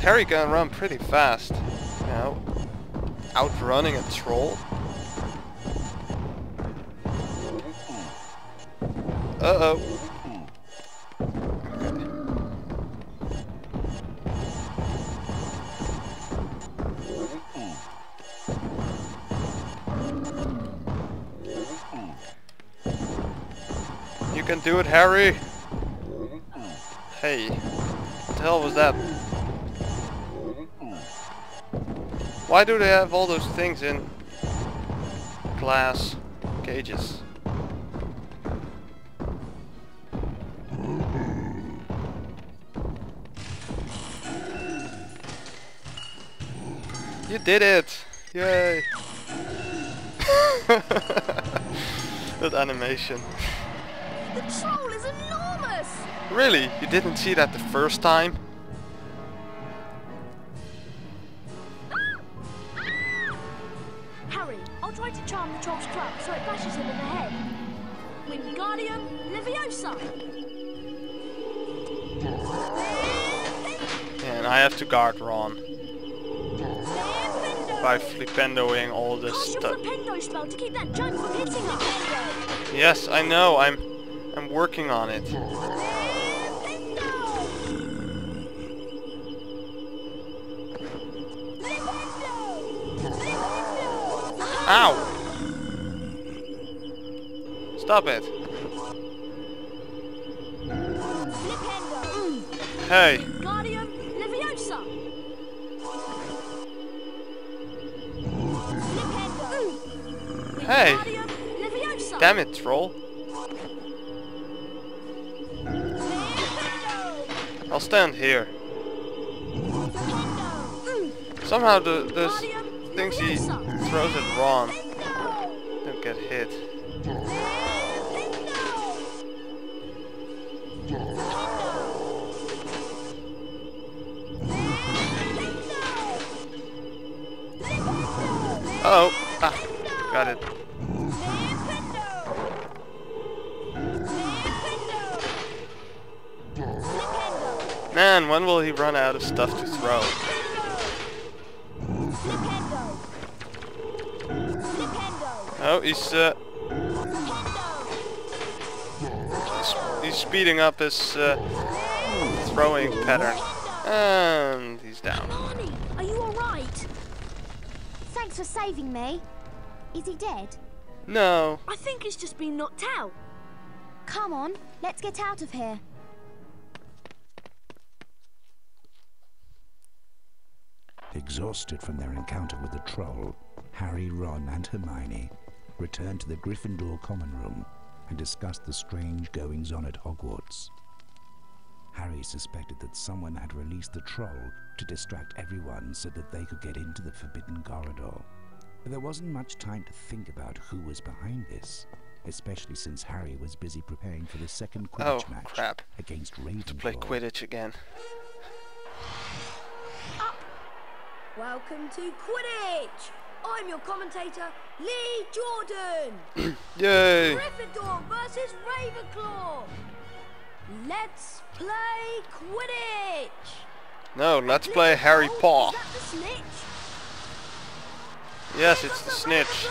Harry can run pretty fast. You know, outrunning a troll. Uh-oh. You can do it, Harry! Hey, what the hell was that? Why do they have all those things in glass cages? You did it! Yay! that animation. The troll is enormous! Really? You didn't see that the first time? Try to charm the troll's club so it bashes him in the head. Wingardium Leviosa! And I have to guard Ron by flipendoing all this stuff. Flipendo spell to keep that junk from hitting us. Yes, I know. I'm I'm working on it. Ow! Stop it. Hey! Hey. Damn it, troll. I'll stand here. Somehow the the Things he throws it wrong. Don't get hit. Oh, ah, got it. Man, when will he run out of stuff to throw? Oh, he's uh, he's, he's speeding up his uh, throwing pattern, and he's down. Barney, are you alright? Thanks for saving me. Is he dead? No, I think he's just been knocked out. Come on, let's get out of here. Exhausted from their encounter with the troll, Harry, Ron, and Hermione returned to the Gryffindor common room and discussed the strange goings on at Hogwarts. Harry suspected that someone had released the troll to distract everyone so that they could get into the Forbidden Corridor. But there wasn't much time to think about who was behind this, especially since Harry was busy preparing for the second Quidditch Oh, match crap. against Ravenclaw. to play Quidditch again. Up. Welcome to Quidditch. I'm your commentator, Lee Jordan. Yay! Gryffindor versus Ravenclaw. Let's play Quidditch. No, let's play Harry Paw. Is that the snitch? Yes, it's the snitch.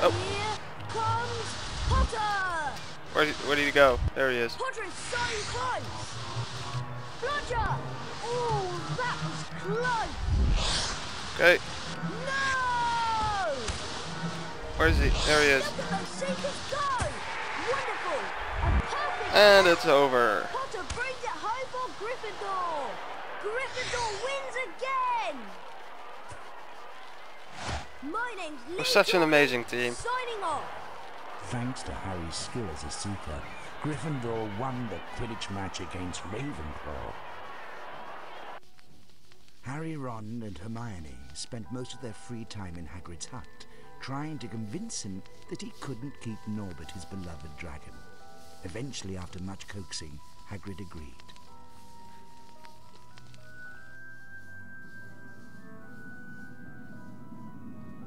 Oh. Here comes Potter. Where did, where did he go? There he is. Potter is so close. Bludger. Oh, that was close. Okay, No! where is he? There he is. Look at those seekers go! Wonderful! A perfect And it's over. Potter brings it home for Gryffindor! Gryffindor wins again! My name's Lee We're such an amazing team. Signing off! Thanks to Harry's skill as a seeker, Gryffindor won the Quidditch match against Ravenclaw. Harry, Ron, and Hermione spent most of their free time in Hagrid's hut, trying to convince him that he couldn't keep Norbert, his beloved dragon. Eventually, after much coaxing, Hagrid agreed.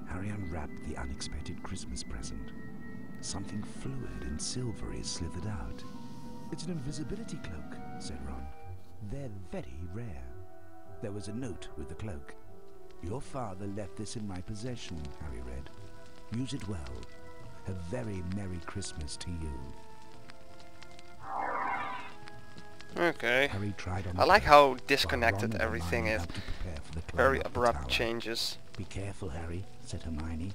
Harry unwrapped the unexpected Christmas present. Something fluid and silvery slithered out. It's an invisibility cloak, said Ron. They're very rare. There was a note with the cloak. Your father left this in my possession, Harry read. Use it well. A very Merry Christmas to you. Okay. Harry tried on I like how disconnected everything is. helped to prepare for the Very climb up the abrupt changes. Be careful, Harry, said Hermione.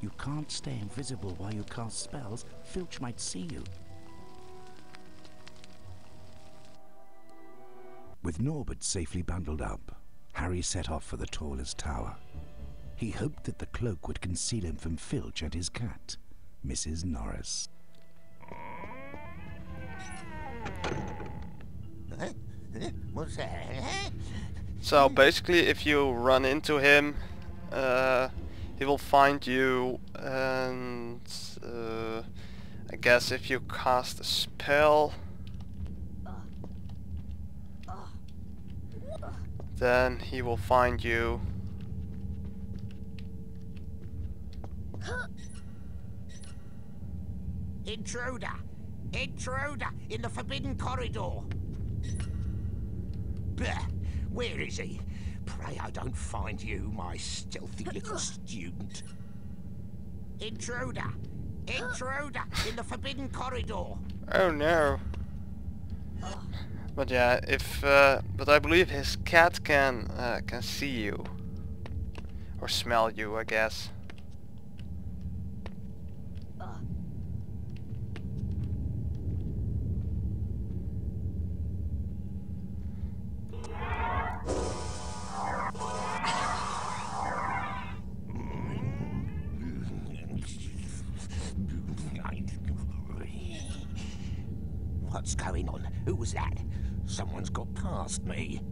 You can't stay invisible while you cast spells. Filch might see you. With Norbert safely bundled up, Harry set off for the tallest tower. He hoped that the cloak would conceal him from Filch and his cat, Mrs. Norris. So basically, if you run into him, uh, he will find you, and uh, I guess if you cast a spell, then he will find you. Intruder! Intruder! In the forbidden corridor! Bah! Where is he? Pray I don't find you, my stealthy little student. Intruder! Intruder! In the forbidden corridor! Oh no. But yeah, if uh, but I believe his cat can uh, can see you or smell you, I guess. What's going on? Who was that? Someone's got past me.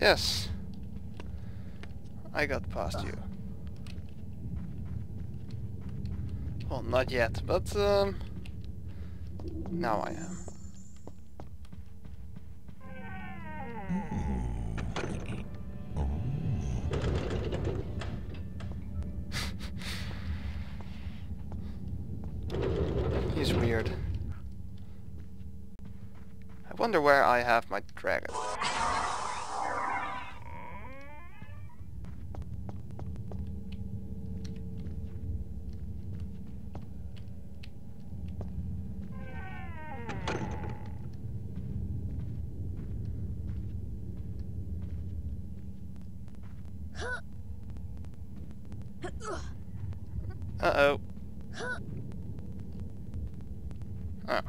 Yes. I got past you. Well, not yet, but um, now I am. Wonder where I have my dragon. Uh-oh. Oh.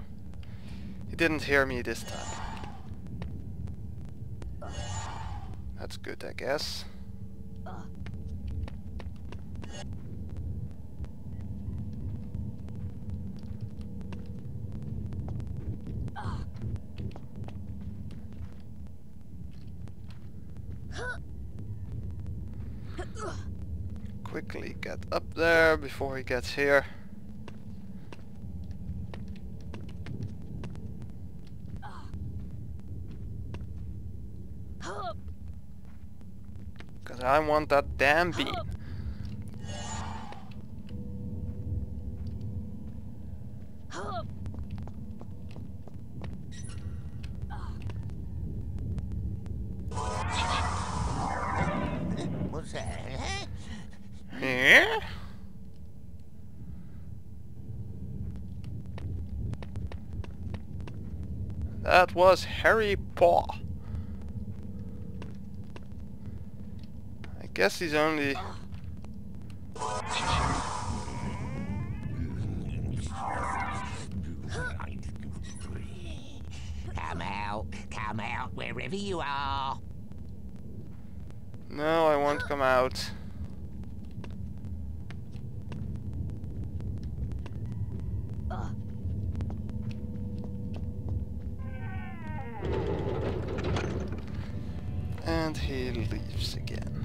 He didn't hear me this time. That's good, I guess. Quickly get up there before he gets here. I want that damn that? Yeah? That was Harry Paw. Guess he's only... Come out, come out, wherever you are. No, I won't come out. And he leaves again.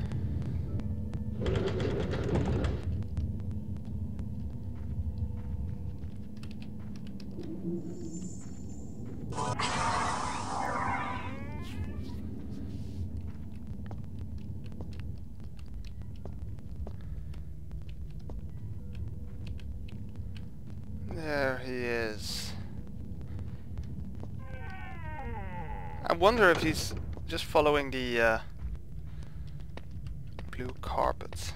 I wonder if he's just following the uh, blue carpet.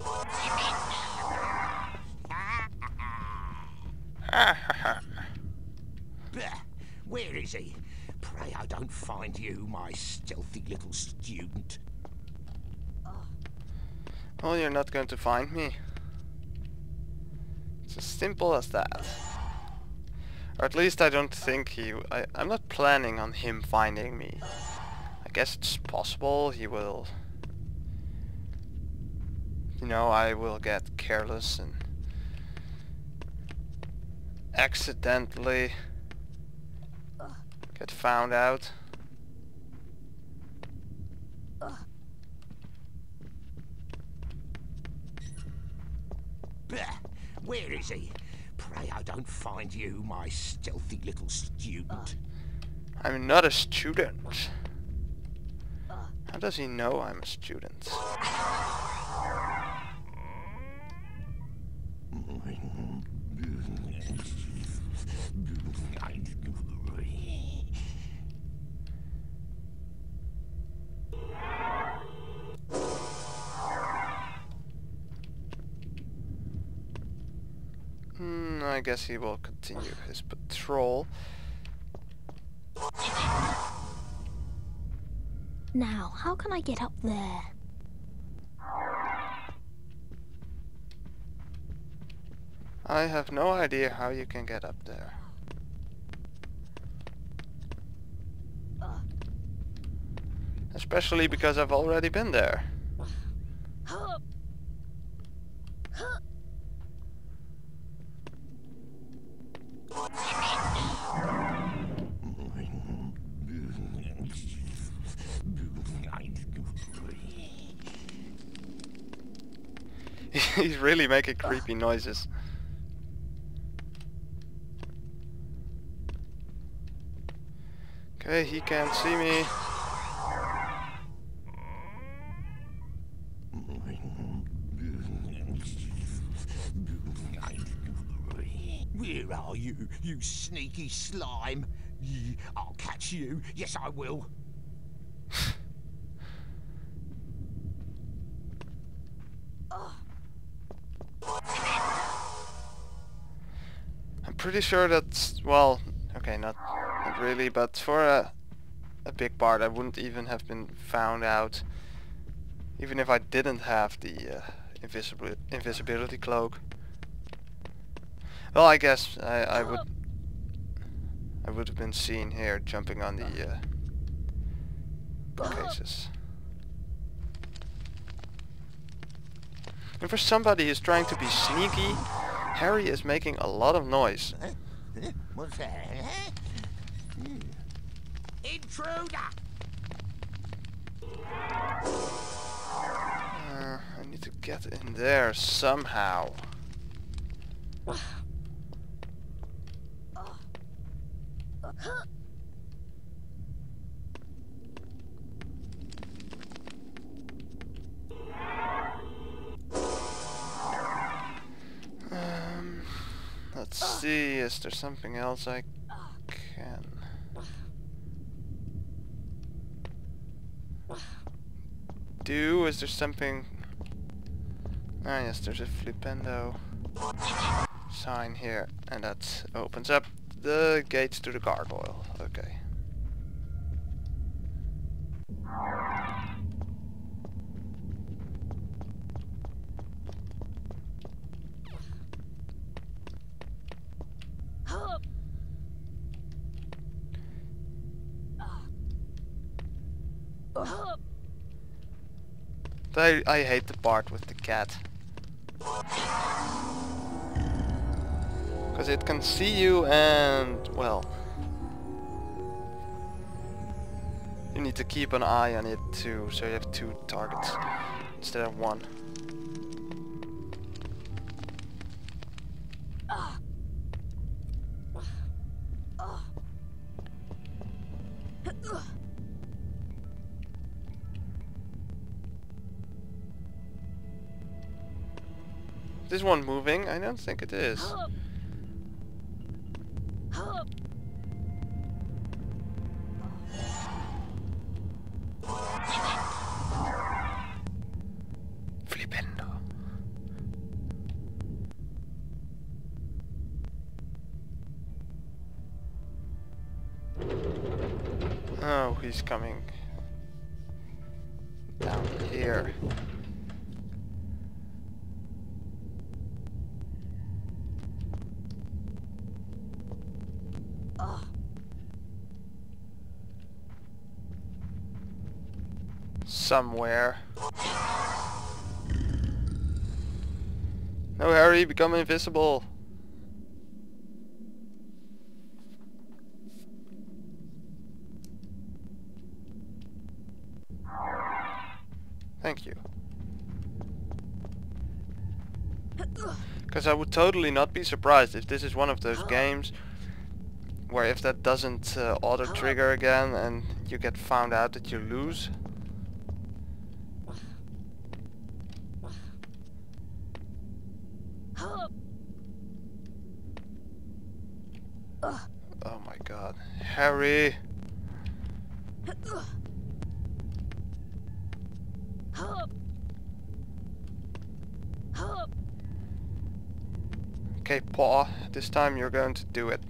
Where is he? Pray I don't find you, my stealthy little student. Well, you're not going to find me. It's as simple as that. Or at least I don't think he... I, I'm not planning on him finding me. I guess it's possible he will... You know, I will get careless and... accidentally get found out. Where is he? Pray I don't find you, my stealthy little student. I'm not a student. How does he know I'm a student? I guess he will continue his patrol. Now, how can I get up there? I have no idea how you can get up there. Uh. Especially because I've already been there. He's really making ah. creepy noises. Okay, he can't see me. Where are you, you sneaky slime? I'll catch you. Yes, I will. Pretty sure that's well, okay, not not really, but for a a big part, I wouldn't even have been found out, even if I didn't have the uh, invisibility invisibility cloak. Well, I guess I I would I would have been seen here jumping on the uh, bookcases. And for somebody who's trying to be sneaky, Harry is making a lot of noise. What's that? Intruder! Uh, I need to get in there somehow. See, is there something else I can... do? Is there something... Ah yes, there's a flipendo sign here, and that opens up the gates to the gargoyle. Okay. I, I hate the part with the cat. Because it can see you and, well... You need to keep an eye on it too, so you have two targets instead of one. One moving? I don't think it is. Flipendo. Oh, he's coming Somewhere. No, hurry, become invisible. Thank you. Because I would totally not be surprised if this is one of those games where if that doesn't uh, auto trigger again and you get found out that you lose. Oh my god. Harry! Okay, Paw, this time you're going to do it.